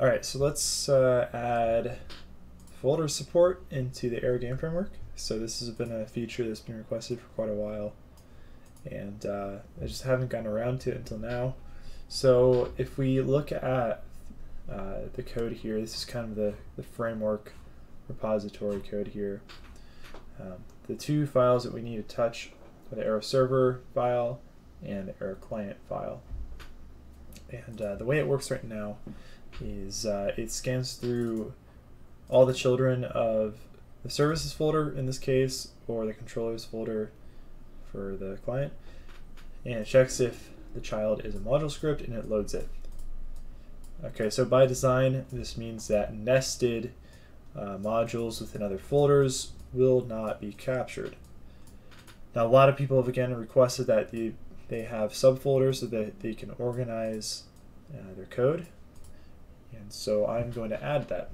All right, so let's uh, add folder support into the Aero game framework. So this has been a feature that's been requested for quite a while, and uh, I just haven't gotten around to it until now. So if we look at uh, the code here, this is kind of the, the framework repository code here. Um, the two files that we need to touch are the Aero server file and the Aero client file. And uh, the way it works right now is uh, it scans through all the children of the services folder in this case, or the controllers folder for the client, and it checks if the child is a module script and it loads it. Okay, so by design, this means that nested uh, modules within other folders will not be captured. Now, a lot of people have again requested that the, they have subfolders so that they can organize uh, their code. And so I'm going to add that.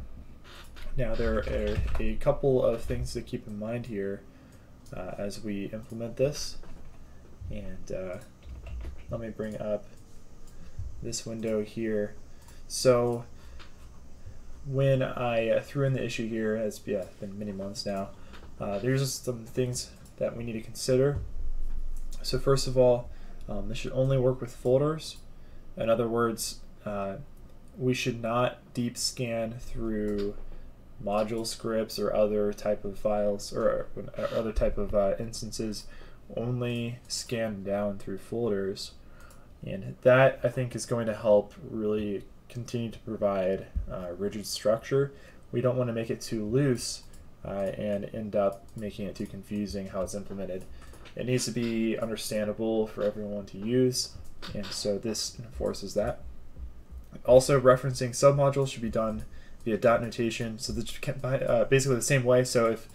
Now, there are a couple of things to keep in mind here uh, as we implement this. And uh, let me bring up this window here. So when I threw in the issue here, it's yeah, been many months now, uh, there's some things that we need to consider. So first of all, um, this should only work with folders. In other words, uh, we should not deep scan through module scripts or other type of files or, or other type of uh, instances. Only scan down through folders. And that I think is going to help really continue to provide uh, rigid structure. We don't want to make it too loose uh, and end up making it too confusing how it's implemented. It needs to be understandable for everyone to use and so this enforces that also referencing submodules should be done via dot notation. So can, uh, basically the same way. So if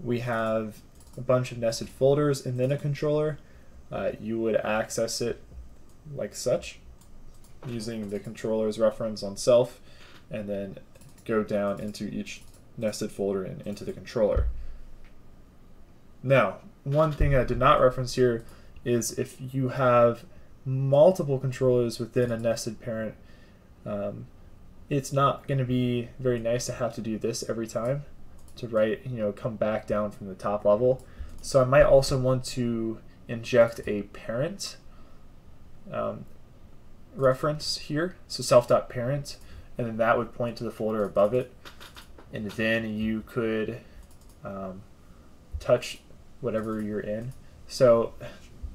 we have a bunch of nested folders and then a controller, uh, you would access it like such using the controller's reference on self and then go down into each nested folder and into the controller. Now, one thing I did not reference here is if you have multiple controllers within a nested parent, um, it's not going to be very nice to have to do this every time to write, you know, come back down from the top level. So I might also want to inject a parent um, reference here, so self.parent, and then that would point to the folder above it. And then you could um, touch whatever you're in. So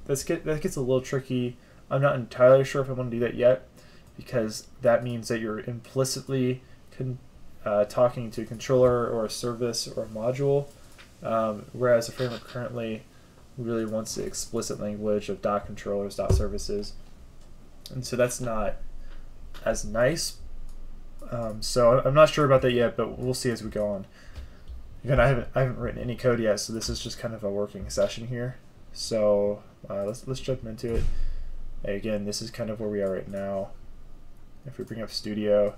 this get, that gets a little tricky. I'm not entirely sure if I want to do that yet because that means that you're implicitly uh, talking to a controller or a service or a module, um, whereas the framework currently really wants the explicit language of dot controllers, dot services. And so that's not as nice. Um, so I'm not sure about that yet, but we'll see as we go on. Again, I haven't I haven't written any code yet, so this is just kind of a working session here. So uh, let's let's jump into it. Again, this is kind of where we are right now if we bring up Studio,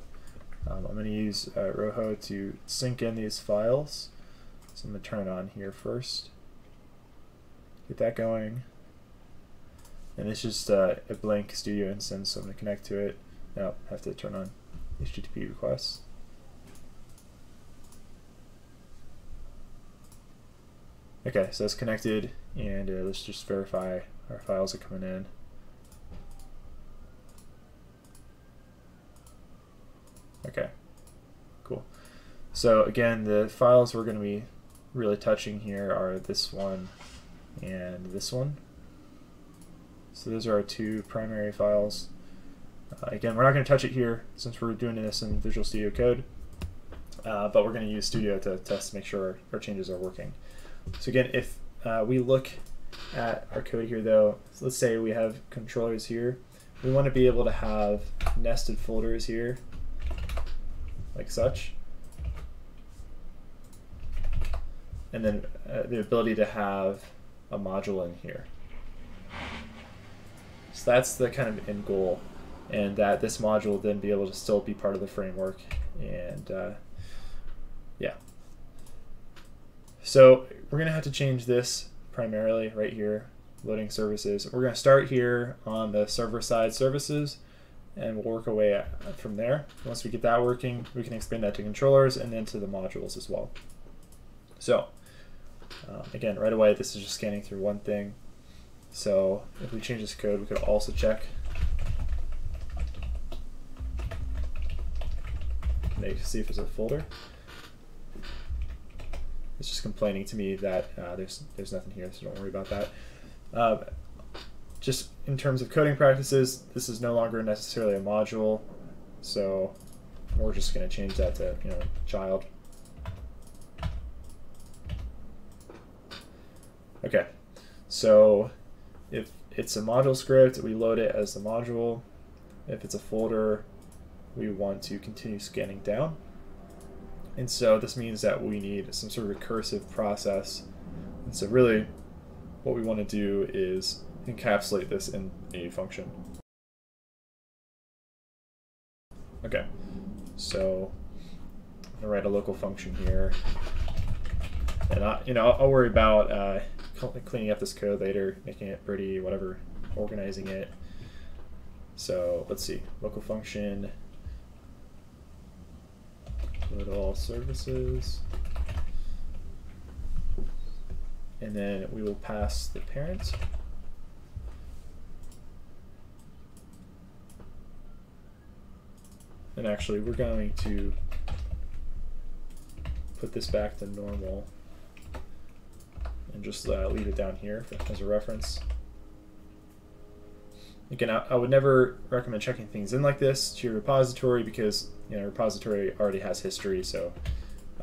um, I'm going to use uh, Rojo to sync in these files. So I'm going to turn it on here first. Get that going. And it's just uh, a blank Studio instance, so I'm going to connect to it. Now I have to turn on HTTP requests. Okay, so it's connected, and uh, let's just verify our files are coming in. Okay, cool. So again, the files we're going to be really touching here are this one and this one. So those are our two primary files. Uh, again, we're not going to touch it here since we're doing this in Visual Studio Code, uh, but we're going to use Studio to test to make sure our changes are working. So again, if uh, we look at our code here though, so let's say we have controllers here, we want to be able to have nested folders here like such. And then uh, the ability to have a module in here. So that's the kind of end goal, and that this module will then be able to still be part of the framework. And uh, yeah. So we're going to have to change this primarily right here, loading services. We're going to start here on the server side services, and we'll work away from there. Once we get that working, we can expand that to controllers and then to the modules as well. So um, again, right away, this is just scanning through one thing. So if we change this code, we could also check make see if there's a folder. It's just complaining to me that uh, there's there's nothing here, so don't worry about that. Uh, just in terms of coding practices, this is no longer necessarily a module, so we're just going to change that to you know child. Okay, so if it's a module script, we load it as the module. If it's a folder, we want to continue scanning down. And so this means that we need some sort of recursive process. And so really what we want to do is encapsulate this in a function. Okay, so I'm gonna write a local function here. And I, you know, I'll worry about uh, cleaning up this code later, making it pretty, whatever, organizing it. So let's see, local function, load all services, and then we will pass the parent. And actually, we're going to put this back to normal and just uh, leave it down here as a reference. Again, I, I, would never recommend checking things in like this to your repository because you know repository already has history, so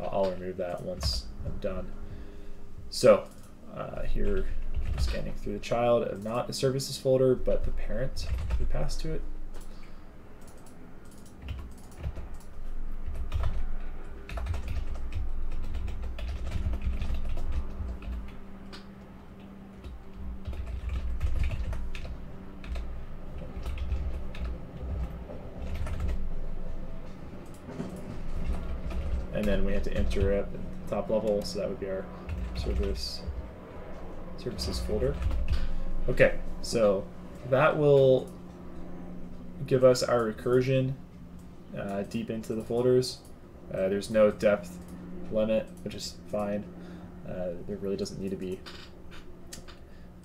I'll, I'll remove that once I'm done. So uh, here, scanning through the child, of not the services folder, but the parent we pass to it. and then it at the top level, so that would be our service services folder. Okay, so that will give us our recursion uh, deep into the folders. Uh, there's no depth limit, which is fine. Uh, there really doesn't need to be.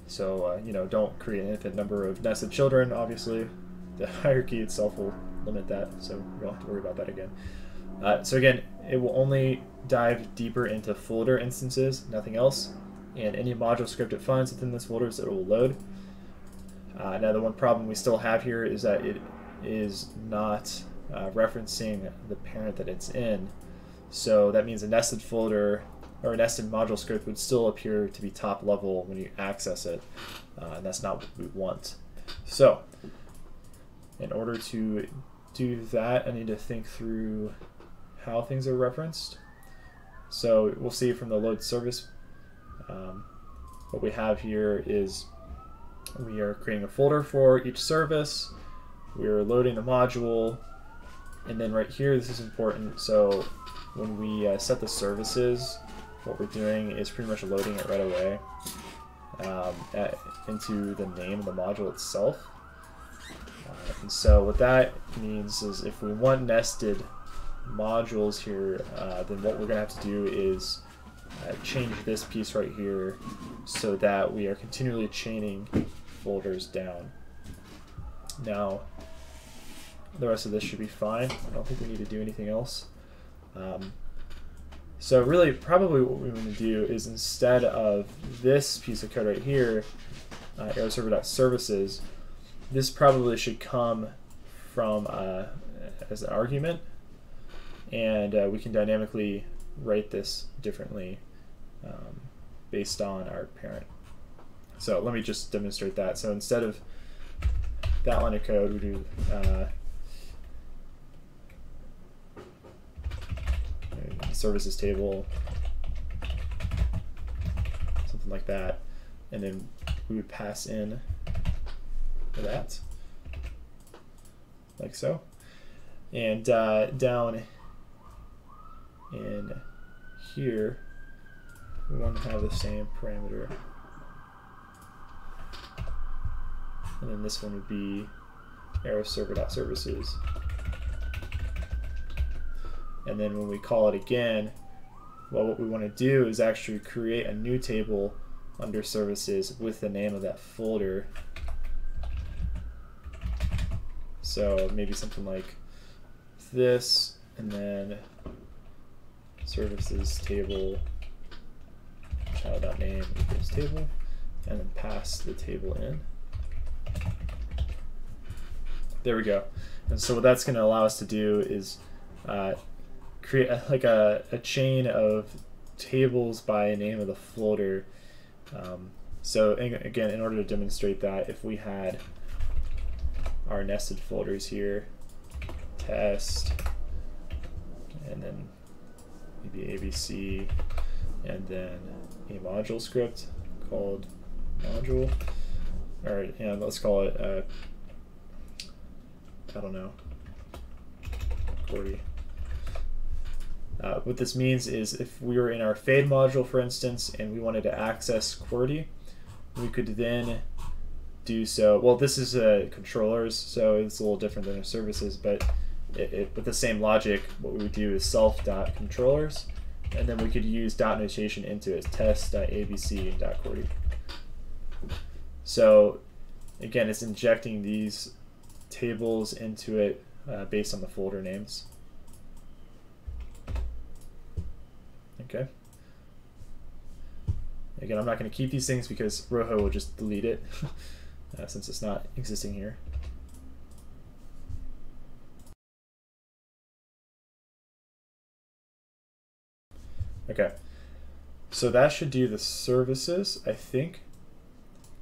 So, uh, you know, don't create an infinite number of nested children, obviously. The hierarchy itself will limit that, so we don't have to worry about that again. Uh, so again, it will only dive deeper into folder instances, nothing else, and any module script it finds within this folder it will load. Uh, now the one problem we still have here is that it is not uh, referencing the parent that it's in. So that means a nested folder or a nested module script would still appear to be top level when you access it, uh, and that's not what we want. So in order to do that, I need to think through how things are referenced. So we'll see from the load service, um, what we have here is we are creating a folder for each service, we are loading the module, and then right here, this is important. So when we uh, set the services, what we're doing is pretty much loading it right away um, at, into the name of the module itself. Uh, and so what that means is if we want nested modules here, uh, then what we're going to have to do is uh, change this piece right here so that we are continually chaining folders down. Now, the rest of this should be fine. I don't think we need to do anything else. Um, so really, probably what we want to do is instead of this piece of code right here, uh, aeroserver.services, this probably should come from uh, as an argument and uh, we can dynamically write this differently um, based on our parent. So let me just demonstrate that. So instead of that line of code, we do uh, services table, something like that, and then we would pass in that, like so. And uh, down and here we want to have the same parameter and then this one would be aeroserver.services. And then when we call it again, well, what we want to do is actually create a new table under services with the name of that folder. So maybe something like this, and then services table child.name equals table, and then pass the table in. There we go. And so what that's going to allow us to do is uh, create a, like a, a chain of tables by name of the folder. Um, so in, again, in order to demonstrate that, if we had our nested folders here, test, and then maybe ABC, and then a module script called module, All right, and let's call it, uh, I don't know, QWERTY. Uh, what this means is if we were in our fade module, for instance, and we wanted to access QWERTY, we could then do so. Well, this is uh, controllers, so it's a little different than our services, but it, it, with the same logic, what we would do is self.controllers, and then we could use dot notation into it, test.abc and .qwerty. So again, it's injecting these tables into it uh, based on the folder names. Okay. Again, I'm not going to keep these things because Rojo will just delete it uh, since it's not existing here. Okay, so that should do the services, I think.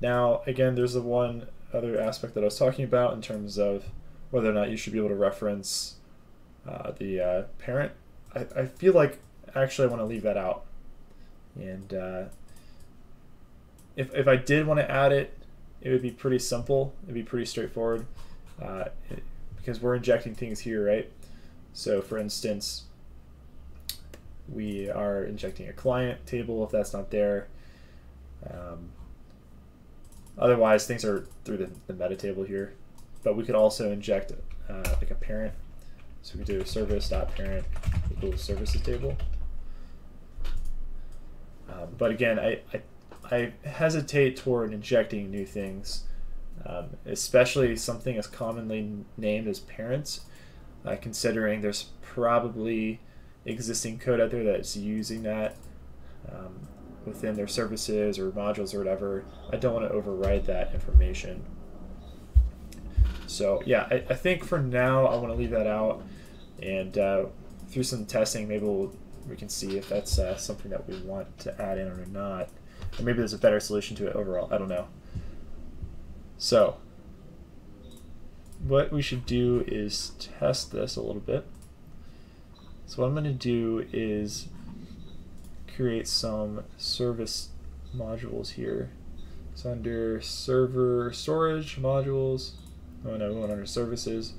Now, again, there's the one other aspect that I was talking about in terms of whether or not you should be able to reference uh, the uh, parent. I, I feel like actually I want to leave that out. And uh, if, if I did want to add it, it would be pretty simple. It'd be pretty straightforward uh, it, because we're injecting things here, right? So for instance, we are injecting a client table if that's not there. Um, otherwise, things are through the, the meta table here. But we could also inject uh, like a parent. So we do service.parent equals services table. Um, but again, I, I, I, hesitate toward injecting new things, um, especially something as commonly named as parents, uh, considering there's probably existing code out there that's using that um, within their services or modules or whatever. I don't want to override that information. So yeah, I, I think for now I want to leave that out, and uh, through some testing, maybe we'll we can see if that's uh, something that we want to add in or not. Or maybe there's a better solution to it overall. I don't know. So, what we should do is test this a little bit. So what I'm going to do is create some service modules here. So under server storage modules, oh no, we went under services.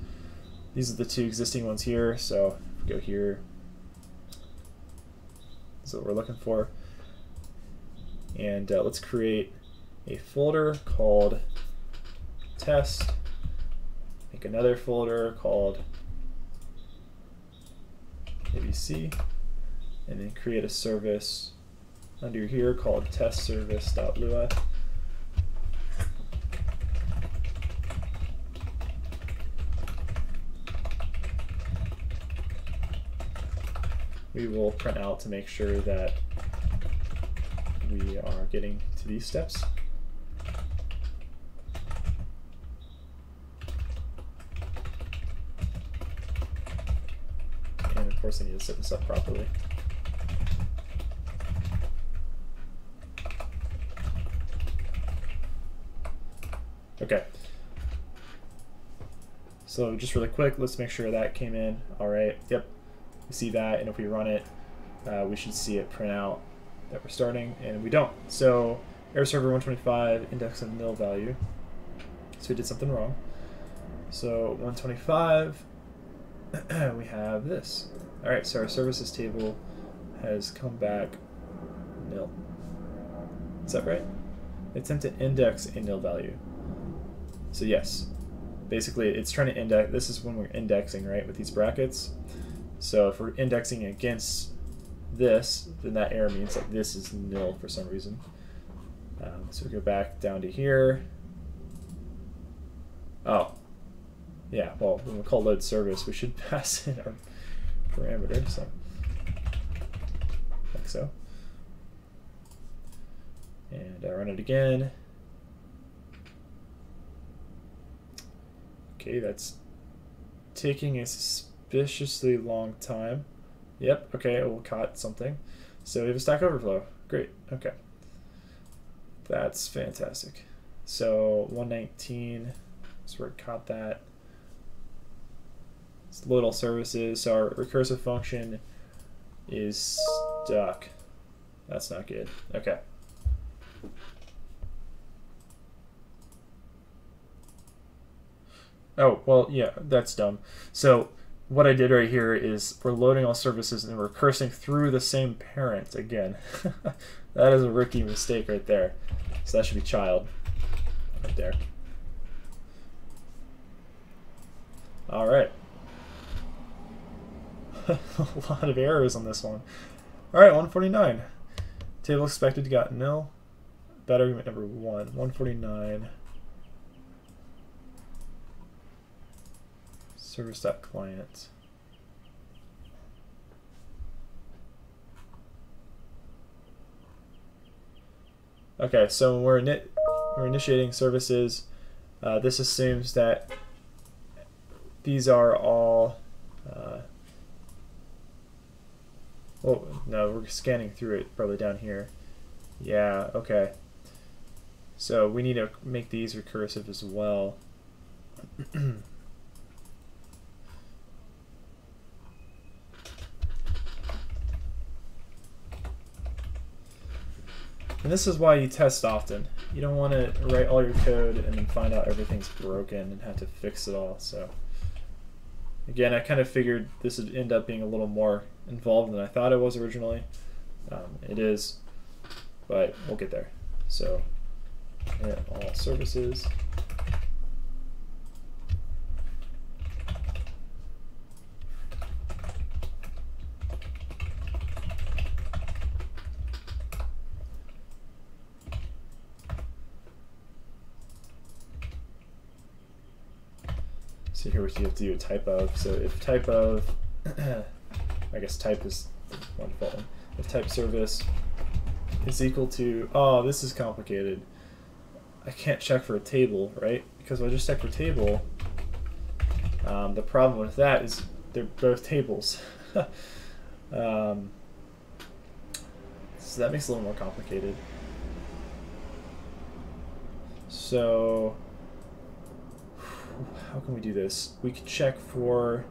These are the two existing ones here. So go here. here, is what we're looking for. And uh, let's create a folder called test. Make another folder called ABC. And then create a service under here called testservice.lua. we will print out to make sure that we are getting to these steps. Course I need to set this up properly. Okay. So just really quick, let's make sure that came in. All right, yep, we see that, and if we run it, uh, we should see it print out that we're starting, and we don't. So Aero server 125 index of nil value. So we did something wrong. So 125, we have this. All right, so our services table has come back nil. Is that right? Attempt to index a nil value. So yes. basically it's trying to index. This is when we're indexing, right, with these brackets. So if we're indexing against this, then that error means that this is nil for some reason. Um, so we go back down to here. Oh, yeah, well, when we call load service, we should pass in our parameter, so like so. And I run it again. Okay, that's taking a suspiciously long time. Yep, okay, it will caught something. So we have a Stack Overflow. Great, okay. That's fantastic. So 119 is where it caught that. Load services. So our recursive function is stuck. That's not good. Okay. Oh, well, yeah, that's dumb. So what I did right here is we're loading all services and we're cursing through the same parent again. that is a rookie mistake right there. So that should be child right there. All right. a lot of errors on this one. All right, 149. Table expected got nil. Bad argument number one. 149. Service.client. Okay, so we're, init we're initiating services, uh, this assumes that these are all uh, Oh, no, we're scanning through it probably down here. Yeah, okay. So we need to make these recursive as well. and this is why you test often. You don't want to write all your code and then find out everything's broken and have to fix it all. So again, I kind of figured this would end up being a little more involved than I thought it was originally. Um, it is, but we'll get there. So, all services. Here we have to do a type of. So if type of I guess type is one one. If type service is equal to, oh, this is complicated. I can't check for a table, right? Because if I just check for table, um, the problem with that is they're both tables. um, so that makes it a little more complicated. So, how can we do this? We could check for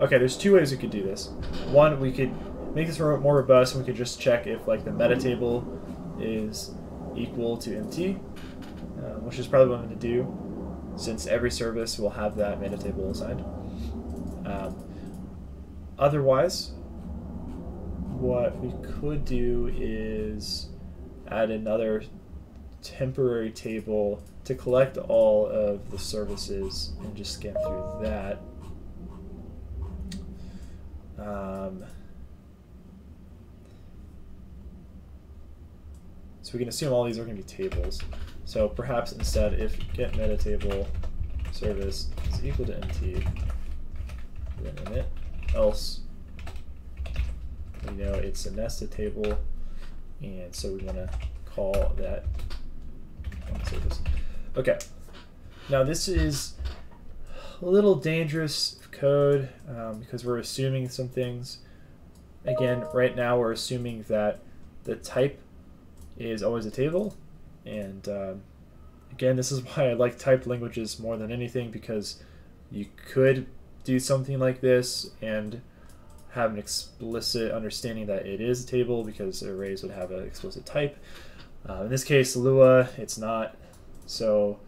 Okay, there's two ways we could do this. One, we could make this more robust, and we could just check if like the meta table is equal to MT, uh, which is probably what I'm going to do, since every service will have that meta table assigned. Um, otherwise, what we could do is add another temporary table to collect all of the services and just scan through that. Um, so we can assume all these are going to be tables. So perhaps instead, if get meta table service is equal to empty, then init, else we know it's a nested table, and so we want to call that service. Okay. Now this is a little dangerous code um, because we're assuming some things. Again, right now we're assuming that the type is always a table. And uh, again, this is why I like typed languages more than anything because you could do something like this and have an explicit understanding that it is a table because arrays would have an explicit type. Uh, in this case, Lua, it's not. So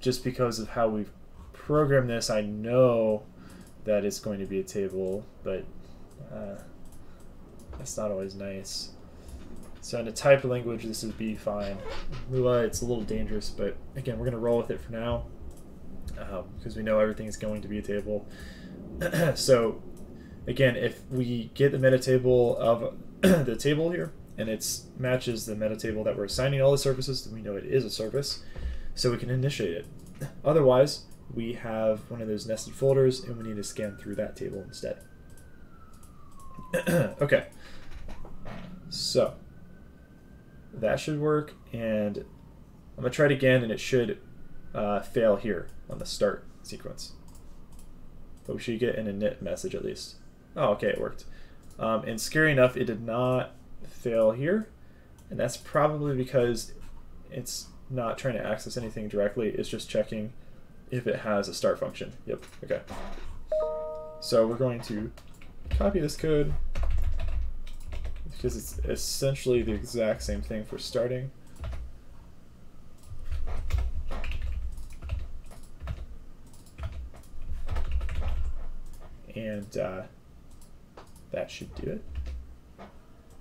just because of how we've programmed this, I know that it's going to be a table, but uh, that's not always nice. So in a typed language, this would be fine. Lua, it's a little dangerous, but again, we're going to roll with it for now. because um, we know everything is going to be a table. so again, if we get the meta table of the table here, and it matches the meta table that we're assigning all the services, then we know it is a service, so we can initiate it. Otherwise, we have one of those nested folders, and we need to scan through that table instead. okay, so that should work, and I'm to try it again, and it should uh, fail here on the start sequence. But we should get an init message at least. Oh, okay, it worked. Um, and scary enough, it did not fail here. And that's probably because it's not trying to access anything directly. It's just checking if it has a start function. Yep, okay. So we're going to copy this code because it's essentially the exact same thing for starting. And uh, that should do it.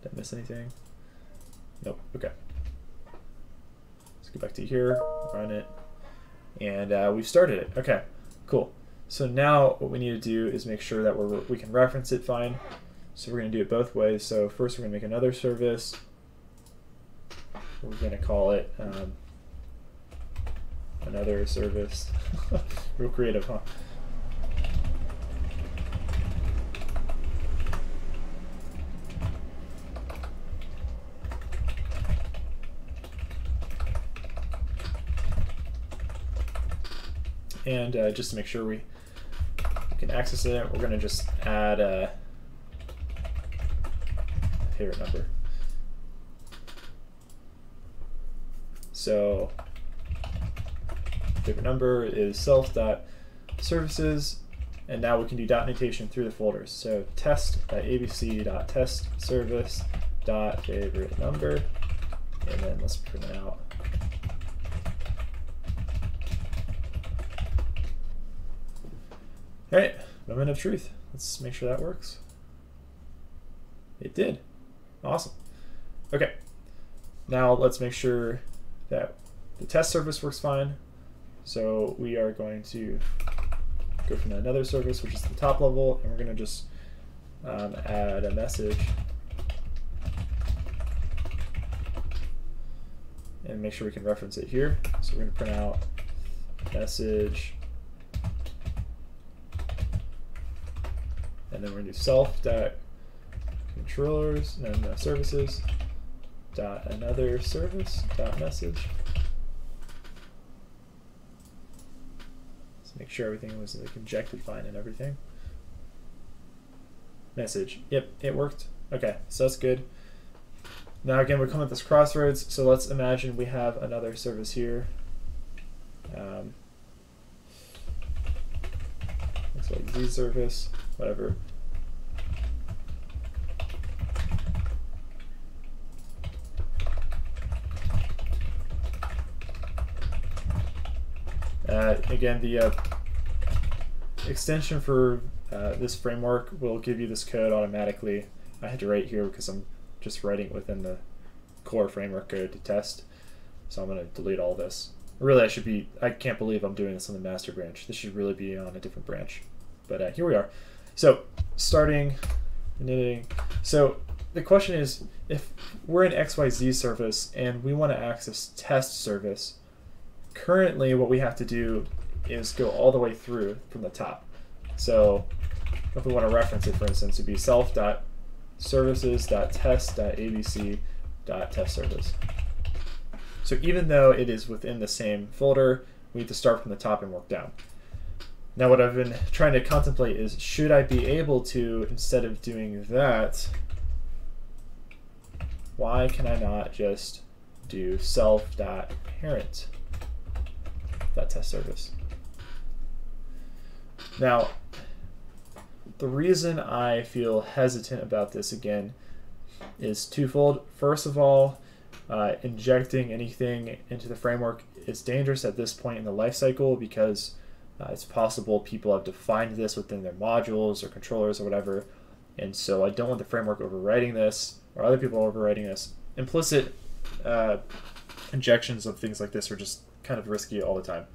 Did I miss anything? Nope, okay. Let's go back to here, run it, and uh, we've started it. Okay, cool. So now what we need to do is make sure that we're, we can reference it fine. So we're going to do it both ways. So first we're going to make another service. We're going to call it um, another service. Real creative, huh? And uh, just to make sure we can access it, we're going to just add a favorite number. So favorite number is self dot services, and now we can do dot notation through the folders. So test abc dot test service dot favorite number, and then let's print out All right, moment of truth. Let's make sure that works. It did. Awesome. Okay. Now let's make sure that the test service works fine. So we are going to go from another service, which is the top level, and we're going to just um, add a message and make sure we can reference it here. So we're going to print out message and then we're to do self dot controllers and services dot another service dot message. Let's make sure everything was like injected fine and everything. Message. Yep, it worked. Okay, so that's good. Now again, we're coming at this crossroads, so let's imagine we have another service here. Um, looks like Z service, whatever. Uh, again, the uh, extension for uh, this framework will give you this code automatically. I had to write here because I'm just writing within the core framework code to test. So I'm going to delete all this. Really, I should be, I can't believe I'm doing this on the master branch. This should really be on a different branch. But uh, here we are. So starting knitting. So the question is, if we're in XYZ service and we want to access test service, currently what we have to do is go all the way through from the top. So if we want to reference it, for instance, it'd be self.services.test.abc.test service. So even though it is within the same folder, we have to start from the top and work down. Now what I've been trying to contemplate is, should I be able to, instead of doing that, why can I not just do self.parent? that test service. Now, the reason I feel hesitant about this again is twofold. First of all, uh, injecting anything into the framework is dangerous at this point in the life cycle because uh, it's possible people have defined this within their modules or controllers or whatever. And so I don't want the framework overwriting this or other people overwriting this. Implicit uh, injections of things like this are just kind of risky all the time.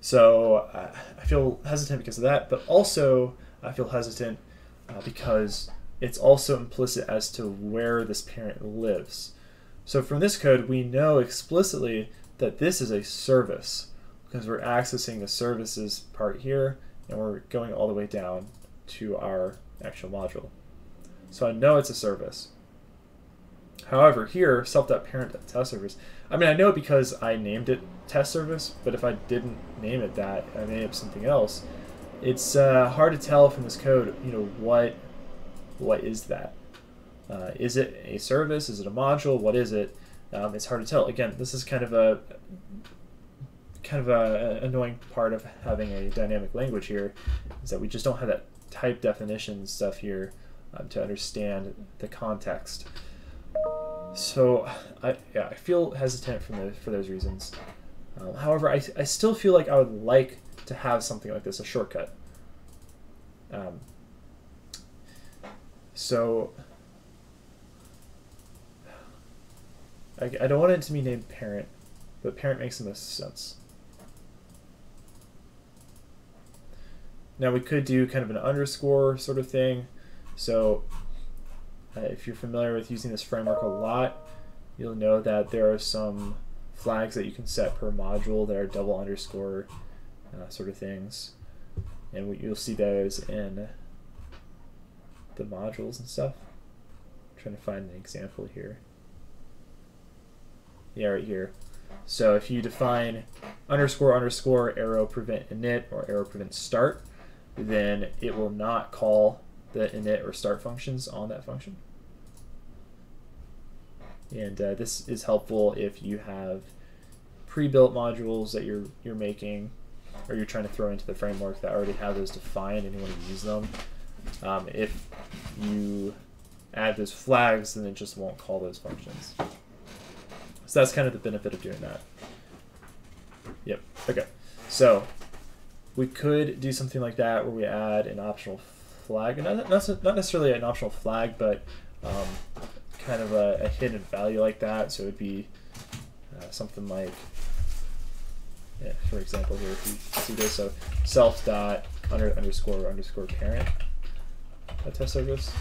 So uh, I feel hesitant because of that, but also I feel hesitant uh, because it's also implicit as to where this parent lives. So from this code, we know explicitly that this is a service because we're accessing the services part here and we're going all the way down to our actual module. So I know it's a service. However, here, self.parent test service, I mean, I know because I named it test service, but if I didn't name it that, I made up something else, it's uh, hard to tell from this code, you know, what what is that? Uh, is it a service? Is it a module? What is it? Um, it's hard to tell. Again, this is kind of a kind of a, a, annoying part of having a dynamic language here, is that we just don't have that type definition stuff here um, to understand the context. So I yeah I feel hesitant for the, for those reasons. Um, however, I, I still feel like I would like to have something like this, a shortcut. Um, so I, I don't want it to be named parent, but parent makes the most sense. Now we could do kind of an underscore sort of thing. So uh, if you're familiar with using this framework a lot, you'll know that there are some flags that you can set per module that are double underscore uh, sort of things. And you'll see those in the modules and stuff. I'm trying to find an example here. Yeah, right here. So if you define underscore underscore aero prevent init or aero prevent start, then it will not call the init or start functions on that function. And uh, this is helpful if you have pre-built modules that you're you're making or you're trying to throw into the framework that already have those defined and you want to use them. Um, if you add those flags, then it just won't call those functions. So that's kind of the benefit of doing that. Yep. Okay. So we could do something like that where we add an optional flag, not, not, not necessarily an optional flag, but um, kind of a, a, hidden value like that. So it would be uh, something like, yeah, for example, here if you see this, so self dot under underscore underscore parent a test service.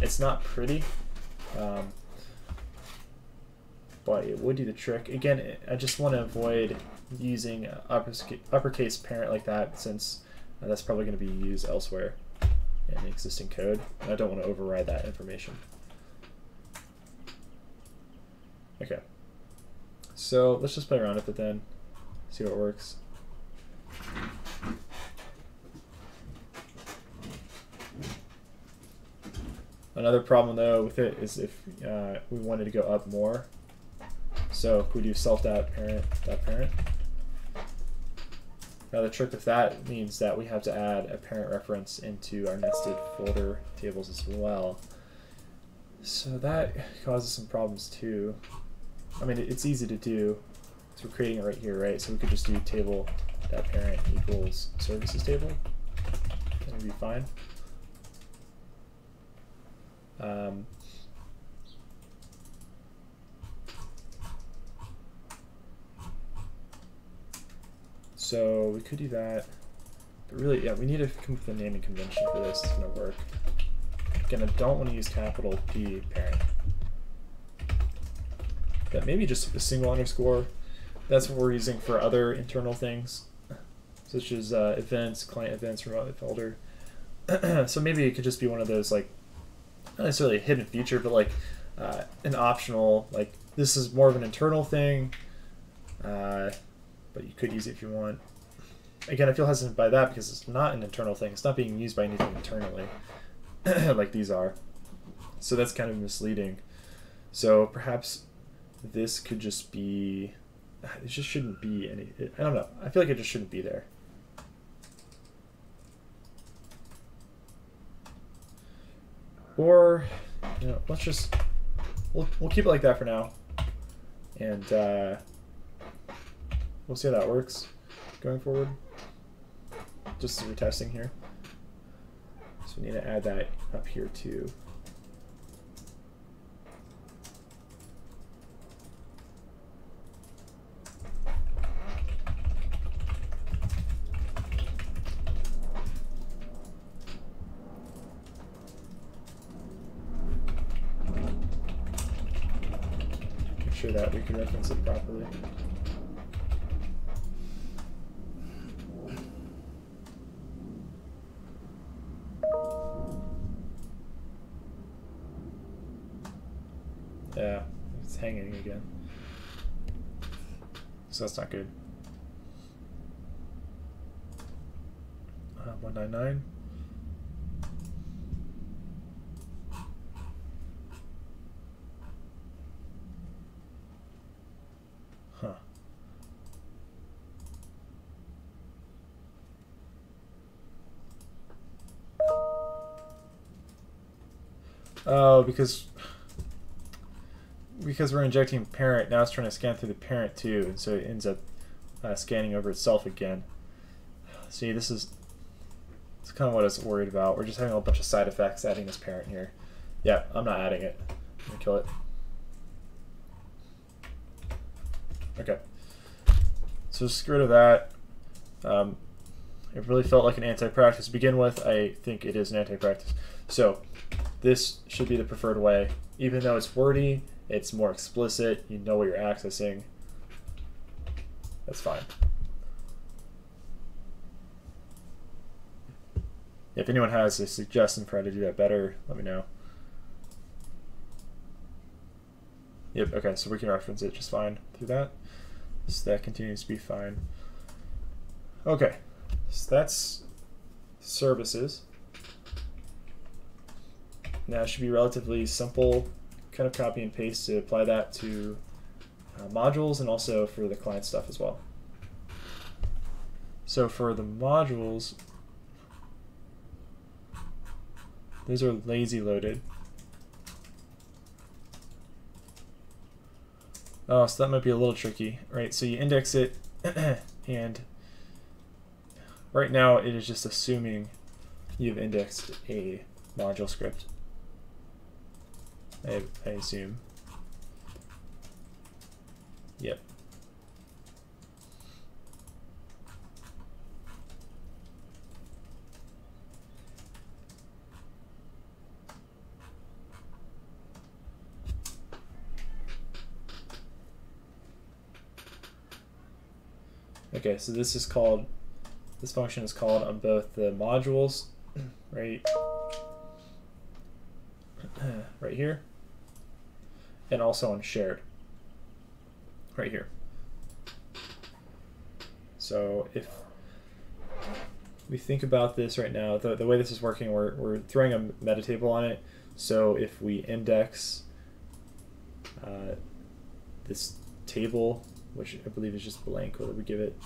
It's not pretty, um, but it would do the trick. Again, I just want to avoid using uppercase parent like that since uh, that's probably going to be used elsewhere in the existing code. I don't want to override that information. Okay. So let's just play around with it then, see it works. Another problem though with it is if uh, we wanted to go up more. So if we do self dot parent dot parent, now the trick with that means that we have to add a parent reference into our nested folder tables as well. So that causes some problems too. I mean, it's easy to do. So we're creating it right here, right? So we could just do table that parent equals services table. And it'd be fine. Um, So we could do that. But really, yeah, we need to come up with a naming convention for this. It's going to work. Again, I don't want to use capital P parent. But maybe just a single underscore. That's what we're using for other internal things, such as uh, events, client events, remote folder. so maybe it could just be one of those, like, not necessarily a hidden feature, but like uh, an optional, like, this is more of an internal thing. Uh, but you could use it if you want. Again, I feel hesitant by that because it's not an internal thing. It's not being used by anything internally, like these are. So that's kind of misleading. So perhaps this could just be. It just shouldn't be any. I don't know. I feel like it just shouldn't be there. Or, you know, let's just. We'll, we'll keep it like that for now. And, uh, We'll see how that works going forward. Just as we're testing here. So we need to add that up here too. Make sure that we can reference it properly. So that's not good. Uh, 199. Huh. Oh, because because we're injecting parent, now it's trying to scan through the parent too, and so it ends up uh, scanning over itself again. See, this is it's kind of what I was worried about. We're just having a bunch of side effects adding this parent here. Yeah, I'm not adding it. I'm gonna kill it. Okay. So just get rid of that. Um, it really felt like an anti-practice to begin with. I think it is an anti-practice. So this should be the preferred way. Even though it's wordy, it's more explicit, you know what you're accessing. That's fine. If anyone has a suggestion for how to do that better, let me know. Yep, okay, so we can reference it just fine through that. So that continues to be fine. Okay, so that's services. Now should be relatively simple kind of copy and paste to apply that to uh, modules and also for the client stuff as well. So for the modules, these are lazy loaded. Oh, so that might be a little tricky, right? So you index it, and right now it is just assuming you've indexed a module script. I, I assume. Yep. Okay, so this is called, this function is called on both the modules, right, right here, and also on shared, right here. So if we think about this right now, the, the way this is working, we're, we're throwing a meta table on it. So if we index uh, this table which I believe is just blank. Did we give it?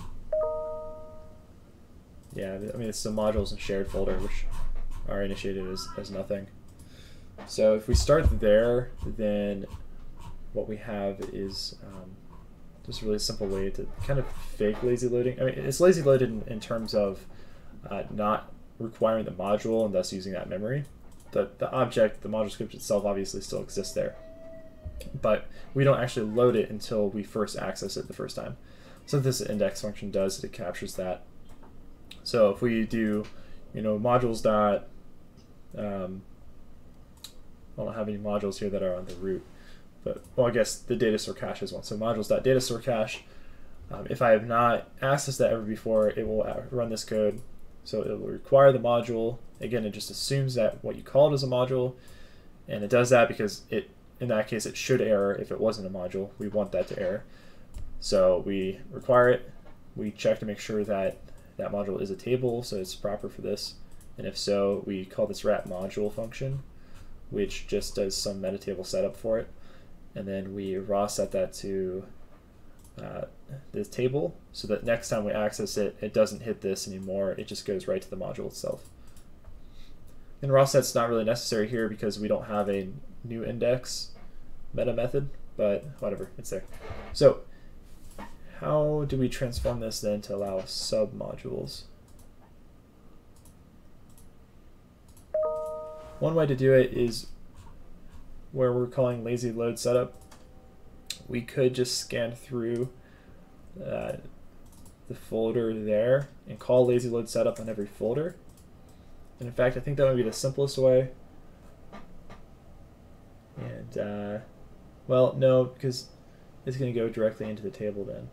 Yeah, I mean, it's the modules and shared folder, which are initiated as, as nothing. So if we start there, then what we have is um, just a really simple way to kind of fake lazy loading. I mean, it's lazy loaded in, in terms of uh, not requiring the module and thus using that memory. The, the object, the module script itself obviously still exists there but we don't actually load it until we first access it the first time. So this index function does it captures that. So if we do, you know, modules dot, um, I don't have any modules here that are on the root, but well, I guess the data store cache is one. So modules dot data store cache. Um, if I have not accessed that ever before, it will run this code. So it will require the module. Again, it just assumes that what you call it is a module, and it does that because it in that case it should error if it wasn't a module. We want that to error. So we require it, we check to make sure that that module is a table, so it's proper for this. And if so, we call this wrap module function, which just does some meta table setup for it. And then we raw set that to uh, the table so that next time we access it, it doesn't hit this anymore. It just goes right to the module itself. And raw set's not really necessary here because we don't have a new index meta method, but whatever, it's there. So how do we transform this then to allow submodules? One way to do it is where we're calling lazy load setup. We could just scan through uh, the folder there and call lazy load setup on every folder. And in fact, I think that would be the simplest way. And uh, well, no, because it's going to go directly into the table then.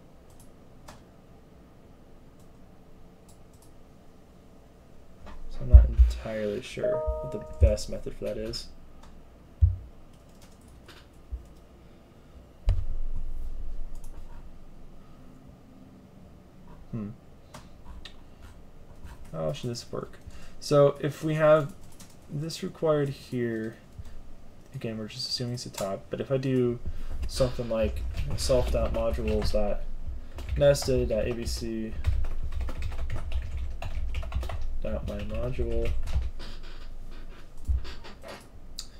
So I'm not entirely sure what the best method for that is. Hmm. How should this work? So if we have this required here, again, we're just assuming it's the top, but if I do something like self.modules.nested.abc dot my module.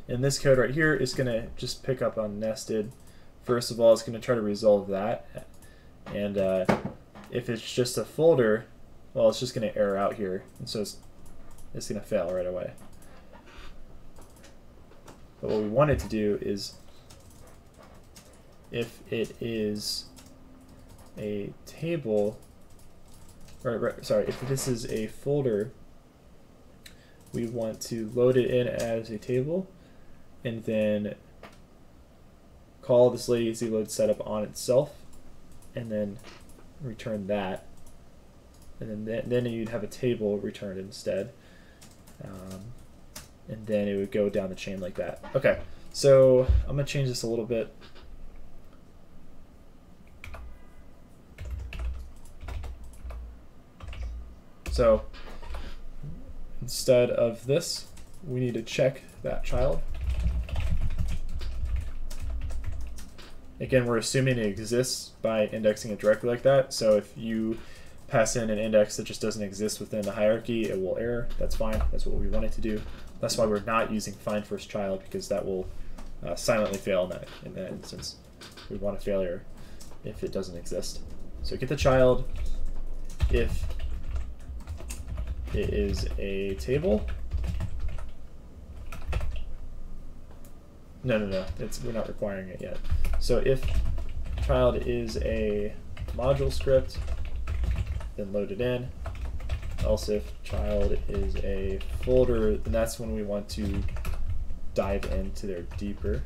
And this code right here is going to just pick up on nested. First of all, it's going to try to resolve that. And uh, if it's just a folder, well, it's just going to error out here. And so it's, it's going to fail right away. But what we wanted to do is if it is a table, or sorry, if this is a folder, we want to load it in as a table and then call this lazy load setup on itself and then return that. And then, then you'd have a table returned instead. Um, and then it would go down the chain like that. Okay, so I'm gonna change this a little bit. So instead of this, we need to check that child. Again, we're assuming it exists by indexing it directly like that. So if you pass in an index that just doesn't exist within the hierarchy, it will error. That's fine. That's what we want it to do. That's why we're not using find first child because that will uh, silently fail in that in that instance. We want a failure if it doesn't exist. So get the child if it is a table. No, no, no. It's we're not requiring it yet. So if child is a module script, then load it in. Else if child is a folder, then that's when we want to dive into there deeper.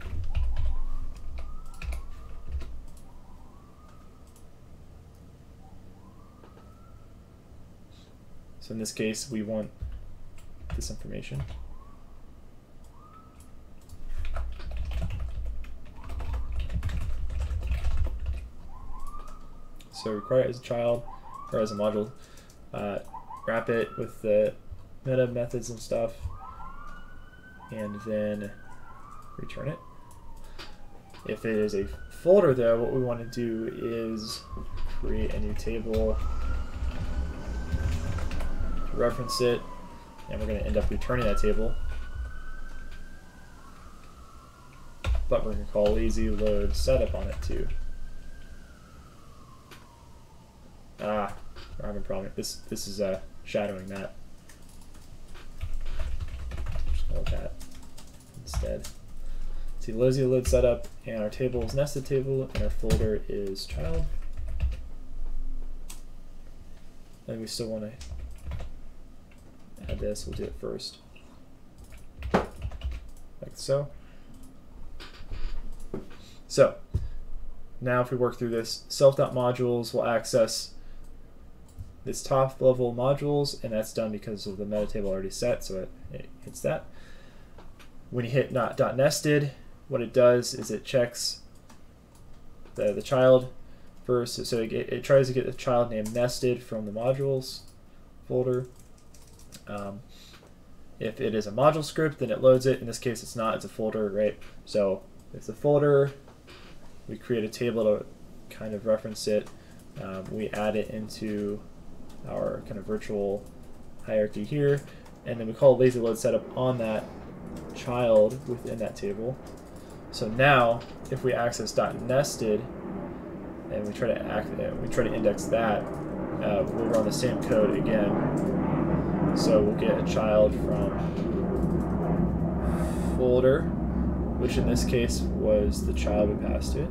So in this case, we want this information. So require it as a child or as a module. Uh, wrap it with the meta methods and stuff, and then return it. If it is a folder though, what we want to do is create a new table reference it, and we're going to end up returning that table. But we're going to call lazy load setup on it too. Ah, we're having a problem. This this is uh, shadowing that. Just call that instead. See lazy load setup, and our table is nested table, and our folder is child. And we still want to add this, we'll do it first. Like so. So, now if we work through this, self.modules will access this top level modules, and that's done because of the meta table already set, so it, it hits that. When you hit not dot nested, what it does is it checks the, the child first, so it, it tries to get the child name nested from the modules folder. Um, if it is a module script, then it loads it. In this case, it's not. It's a folder, right? So it's a folder. We create a table to kind of reference it. Um, we add it into our kind of virtual hierarchy here, and then we call lazy load setup on that child within that table. So now, if we access nested and we try to act, we try to index that, uh, we'll run the same code again so we'll get a child from folder, which in this case was the child we passed to it,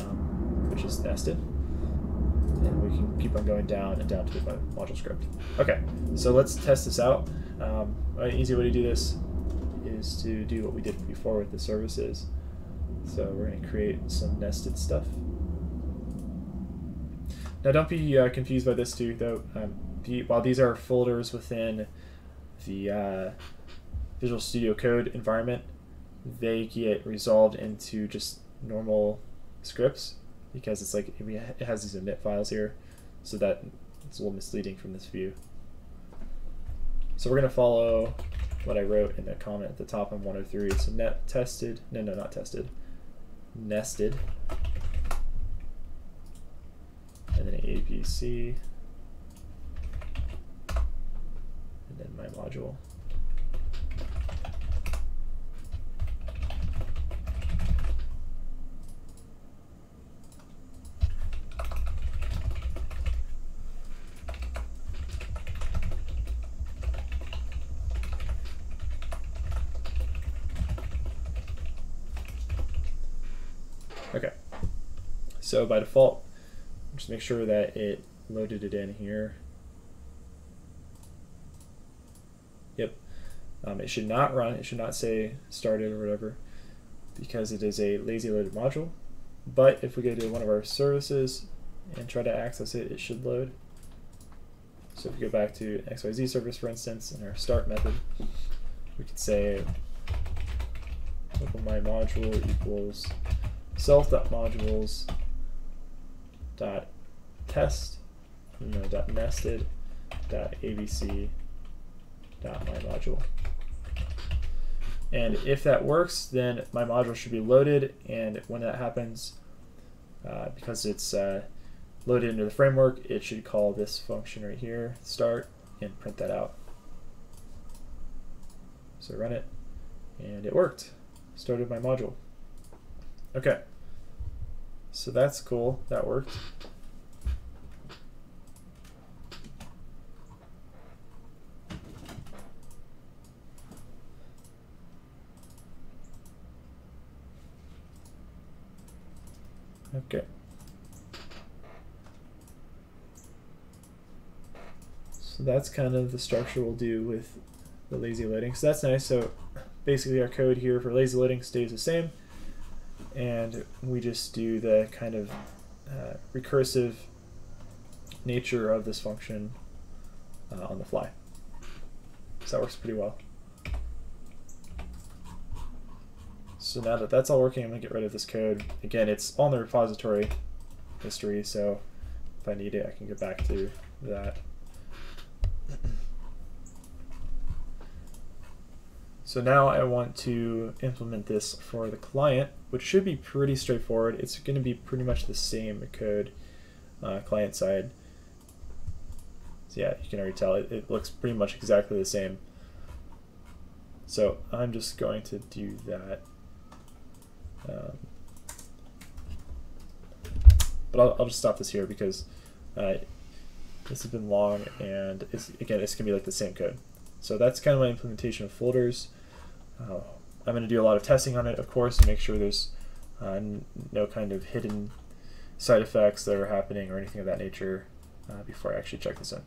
um, which is nested. And we can keep on going down and down to the module script. Okay, so let's test this out. Um, an easy way to do this is to do what we did before with the services. So we're going to create some nested stuff. Now don't be uh, confused by this too, though. Um, the, while these are folders within the uh, Visual Studio Code environment, they get resolved into just normal scripts because it's like it has these init files here, so that it's a little misleading from this view. So we're going to follow what I wrote in the comment at the top on 103. So net tested, no, no, not tested, nested, and then ABC, and then my module. Okay. So by default, just make sure that it loaded it in here. Um, it should not run, it should not say started or whatever, because it is a lazy loaded module. But if we go to one of our services and try to access it, it should load. So if we go back to XYZ service, for instance, in our start method, we could say local my module equals self.modules dot test dot nested dot abc dot my module. And if that works, then my module should be loaded. And when that happens, uh, because it's uh, loaded into the framework, it should call this function right here, start, and print that out. So run it, and it worked. Started my module. Okay. So that's cool. That worked. Okay. So that's kind of the structure we'll do with the lazy loading. So that's nice. So basically our code here for lazy loading stays the same and we just do the kind of uh, recursive nature of this function uh, on the fly. So that works pretty well. So now that that's all working, I'm going to get rid of this code. Again, it's on the repository history, so if I need it, I can get back to that. So now I want to implement this for the client, which should be pretty straightforward. It's going to be pretty much the same code uh, client side. So yeah, you can already tell it, it looks pretty much exactly the same. So I'm just going to do that. Um, but I'll, I'll, just stop this here because uh, this has been long and it's, again, it's going to be like the same code. So that's kind of my implementation of folders. Uh, I'm going to do a lot of testing on it, of course, to make sure there's uh, no kind of hidden side effects that are happening or anything of that nature uh, before I actually check this out.